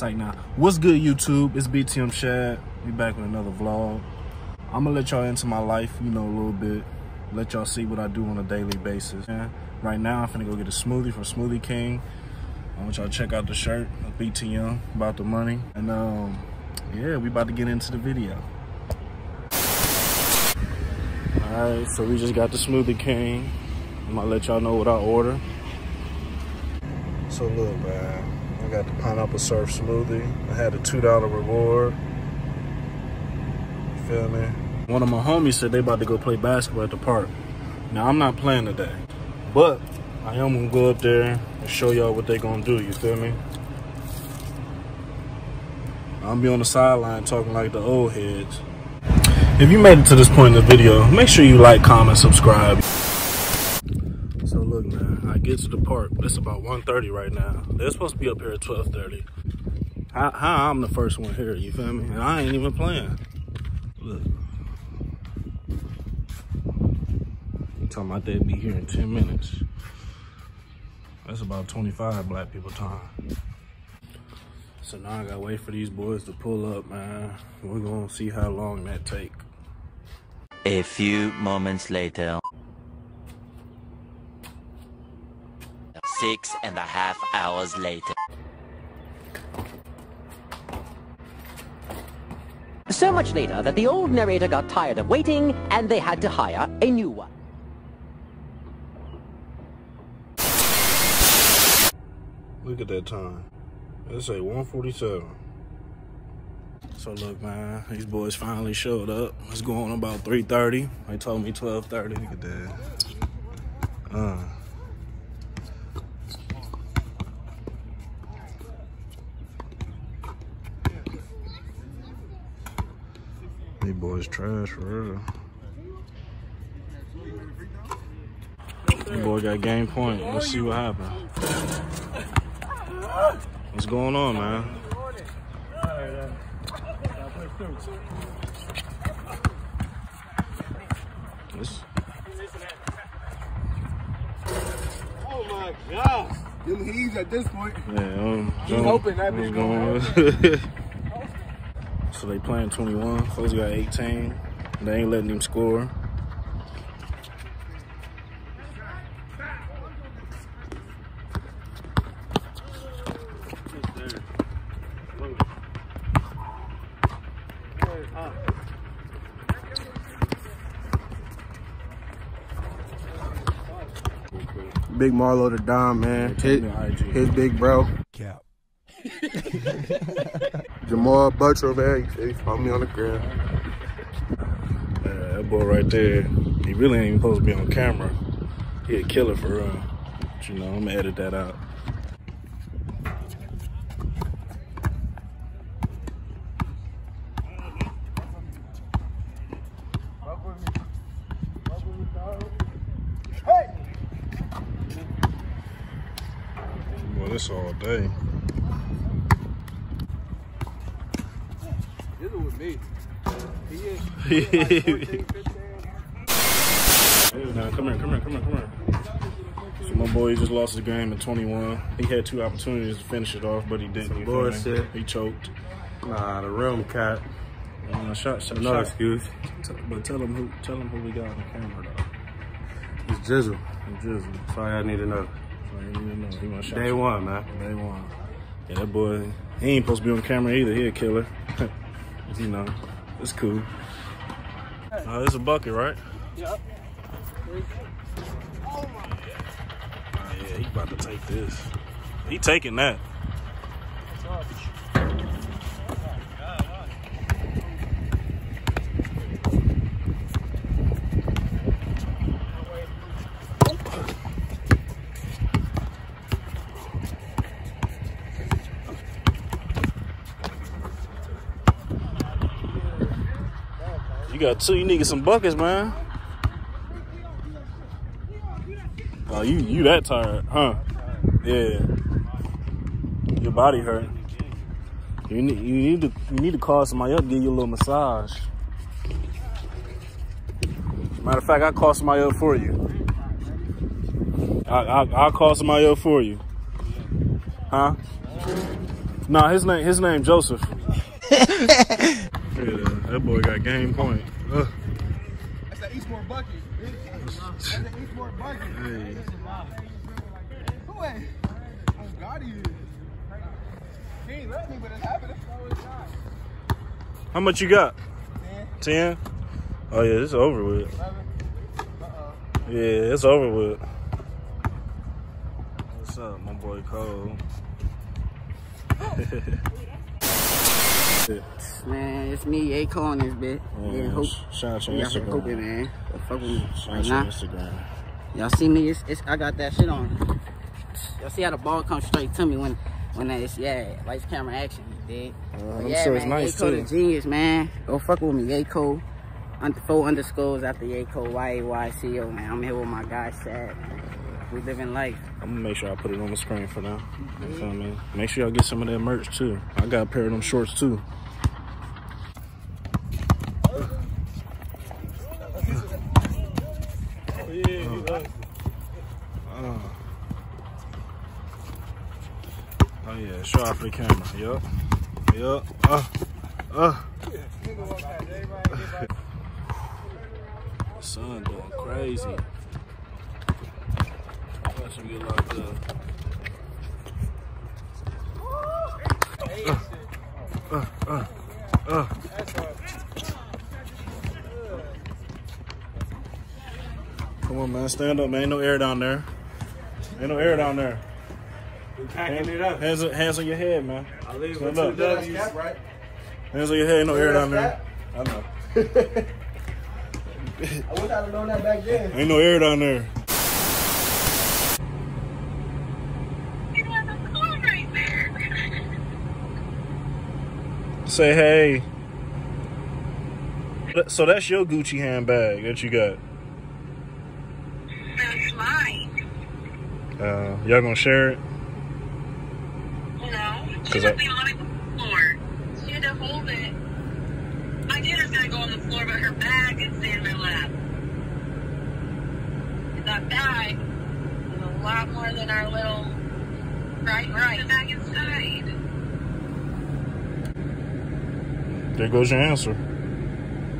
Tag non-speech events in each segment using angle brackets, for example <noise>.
Now. What's good, YouTube? It's BTM Shad. We back with another vlog. I'm gonna let y'all into my life, you know, a little bit. Let y'all see what I do on a daily basis. Yeah. Right now, I'm finna go get a smoothie from Smoothie King. I want y'all to check out the shirt, BTM, about the money. And um, yeah, we about to get into the video. All right, so we just got the Smoothie King. I'm gonna let y'all know what I order. So look, man, I got the pineapple surf smoothie. I had a two dollar reward. You feel me? One of my homies said they about to go play basketball at the park. Now I'm not playing today, but I am gonna go up there and show y'all what they gonna do. You feel me? I'm be on the sideline talking like the old heads. If you made it to this point in the video, make sure you like, comment, subscribe. Look, man, I get to the park. It's about 1.30 right now. They're supposed to be up here at 12.30. How, how I'm the first one here, you feel me? And I ain't even playing. Look. You talking about they'd be here in 10 minutes. That's about 25 black people time. So now I gotta wait for these boys to pull up, man. We're gonna see how long that take. A few moments later. Six and a half hours later. So much later that the old narrator got tired of waiting and they had to hire a new one. Look at that time. Let's say 147. So look, man, these boys finally showed up. It's going about 3.30. They told me 12.30. Look at that. Uh. These boys trash for real. These boy got game point. Let's see what happens. What's going on, man? This, Oh my god. Them heaves at this point. yeah, um, He's hoping that bitch going on? <laughs> so they playing 21. Folks got 18. They ain't letting him score. Big Marlo the Dom, man. His, his big bro. Cap. Jamal Butcher over there. He, follow me on the. Yeah, that boy right there, he really ain't even supposed to be on camera. He a killer for real. But you know, I'm gonna edit that out. Boy, this all day. This is with me. He is. <laughs> He is like 14, 15. Now, come here, come here, come here, come here. So my boy just lost the game at 21. He had two opportunities to finish it off, but he didn't. you feel me? bullshit. He choked. Nah, the rim cat. Uh, shot, shot, No shot. excuse. T- But tell him who, tell him who we got on the camera though. It's Jizzle. And Jizzle. That's all I need to know. So he didn't know. He want shot. Day one, man. Day one. Yeah, that boy, he ain't supposed to be on camera either. He a killer. <laughs> you know, it's cool. Uh, it's a bucket, right? Yep. Oh yeah, he about to take this. He taking that. Got two. You need some buckets, man. Oh, you you that tired, huh? Yeah. Your body hurt. You need you need to you need to call somebody up, give you a little massage. Matter of fact, I call somebody up for you. I, I I'll call somebody up for you. Huh? Nah, his name his name Joseph. <laughs> that boy got game point. Ugh. That's Eastmore bucket. That's Eastmore bucket. Hey. Who ain't? Oh, God, he is. He ain't let me, but it's happening. How much you got? Ten. Ten? Oh yeah, it's over with. Eleven. Uh-oh. Yeah, it's over with. What's up, my boy Cole? Oh. <laughs> Man, it's me, A on this bit. Yeah, hope. shout out your Y'all should hope it, man. Fuck with me. Shout out your Instagram. y'all see me? It's, it's I got that shit on. Y'all see how the ball comes straight to me when when that it's yeah, lights, camera, action. You dig? Uh, I'm yeah, sure man, it's nice, too. the genius, man. Go fuck with me, Cole. Four underscores after A Y A Y C O, man. I'm here with my guy, Shad. Man. We living life. I'm gonna make sure I put it on the screen for now. You feel me? Make sure y'all get some of that merch too. I got a pair of them shorts too. Oh yeah, show off the camera. Yup. Yup. Uh. Uh. Son going crazy. Watch him get locked up. Uh, uh, uh. Come on, man. Stand up, man. Ain't no air down there. Ain't no air down there. Packing it up. Hands, hands on your head, man. I leave Stand with up. two W's. That's right. Hands on your head. Ain't no air down there. I know. <laughs> I wish I'd have known that back then. Ain't no air down there. Say hey. So that's your Gucci handbag that you got. That's mine. Uh, y'all gonna share it? No. She I- be on the floor. She had to hold it. My dinner's gonna go on the floor, but her bag is in my lap. And that bag is a lot more than our little right right. The bag inside. There goes your answer.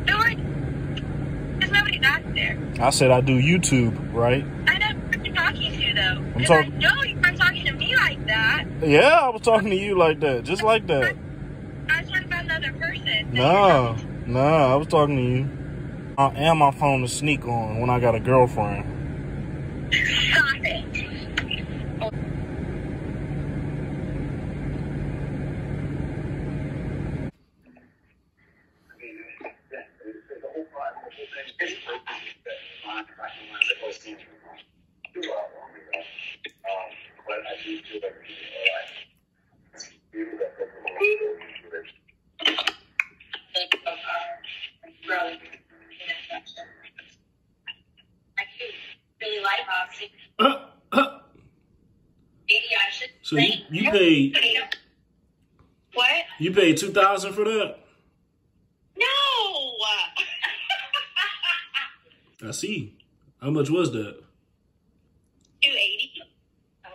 There's nobody back there. I said I do YouTube, right? I know who you're talking to though. I'm talk- I know you weren't talking to me like that. Yeah, I was talking to you like that, just like that. I was talking about another person. No, no, I was talking to you. I am my phone to sneak on when I got a girlfriend. <laughs> Stop it. I do really like boxing. Maybe I should So you, you paid What? you paid two thousand for that? No! <laughs> I see. How much was that? 280. Oh.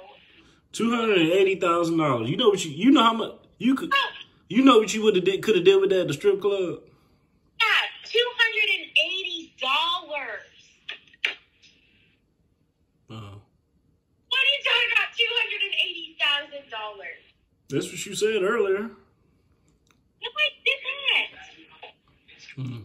Two hundred and eighty thousand dollars. You know what you you know how much you could oh. you know what you would have did could have did with that at the strip club? Yeah, $280. Oh. What are you talking about? $280,000. That's what you said earlier. No, I didn't. Hmm.